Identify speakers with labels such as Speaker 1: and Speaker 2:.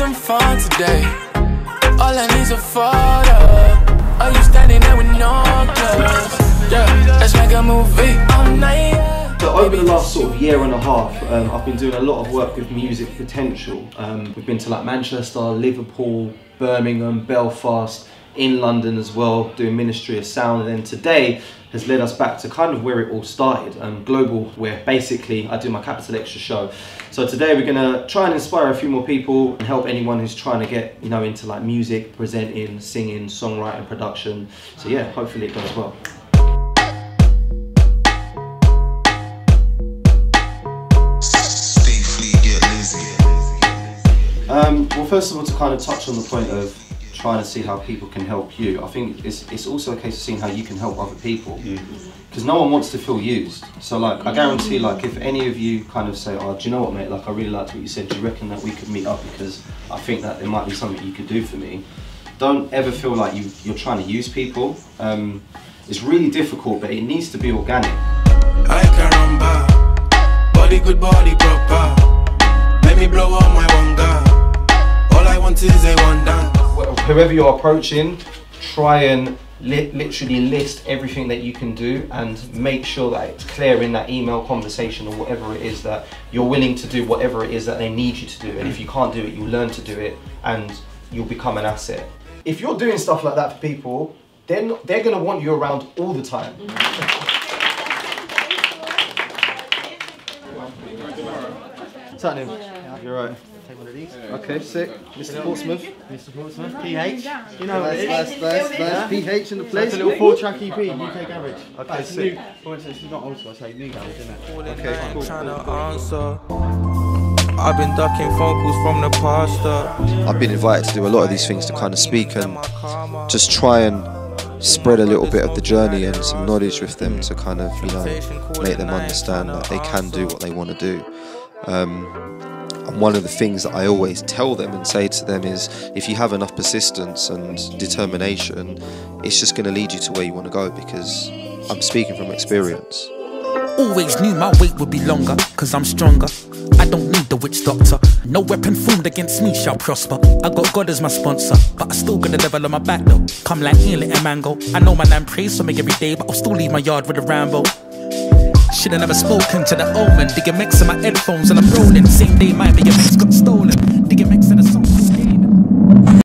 Speaker 1: some fun today. All I need's a photo. Are you standing there with no clothes? Yeah, let's a movie
Speaker 2: over the last sort of year and a half, um, I've been doing a lot of work with Music Potential. Um, we've been to like Manchester, Liverpool, Birmingham, Belfast, in London as well, doing Ministry of Sound. And then today has led us back to kind of where it all started, um, Global, where basically I do my Capital Xtra show. So today we're gonna try and inspire a few more people and help anyone who's trying to get, you know, into like music, presenting, singing, songwriting, production. So yeah, hopefully it goes well. Um, well, first of all, to kind of touch on the point of trying to see how people can help you, I think it's, it's also a case of seeing how you can help other people. Because no one wants to feel used. So, like, I guarantee, like, if any of you kind of say, oh, do you know what, mate, like, I really liked what you said, do you reckon that we could meet up because I think that there might be something you could do for me? Don't ever feel like you, you're trying to use people. Um, it's really difficult, but it needs to be organic.
Speaker 3: I caramba, body good, body proper. Let me blow on my wanga. All I want is a one dance.
Speaker 2: whoever you're approaching, try and li- literally list everything that you can do and make sure that it's clear in that email conversation or whatever it is that you're willing to do whatever it is that they need you to do. And if you can't do it, you learn to do it and you'll become an asset. If you're doing stuff like that for people, then they're going to want you around all the time. What's happening? You're right.
Speaker 4: Take one of these.
Speaker 2: Okay, sick. Mr. Portsmouth.
Speaker 4: Mr. Portsmouth, PH. You know what
Speaker 1: Nice,
Speaker 4: it
Speaker 1: nice,
Speaker 4: is.
Speaker 1: nice, nice. PH in the place.
Speaker 4: It's a little four track EP, UK Garage.
Speaker 2: Okay,
Speaker 4: But
Speaker 2: sick.
Speaker 4: new. For instance, it's not old school, I say new garage, isn't it?
Speaker 2: Okay, cool.
Speaker 5: Trying to answer. I've been ducking phone calls from the pastor.
Speaker 1: I've been invited to do a lot of these things to kind of speak and just try and spread a little bit of the journey and some knowledge with them to kind of, you know, make them understand that they can do what they want to do. Um, and one of the things that I always tell them and say to them is if you have enough persistence and determination, it's just going to lead you to where you want to go because I'm speaking from experience.
Speaker 6: Always knew my wait would be longer, cause I'm stronger. I don't need the witch doctor. No weapon formed against me shall prosper. I got God as my sponsor, but I still got the devil on my back though. Come like Ian and Mango. I know my name prays for me every day, but I'll still leave my yard with a Rambo. Should've never spoken to the omen. Digging mix in my headphones and I'm rolling. Same day my DMX got stolen. Digging mix in the song.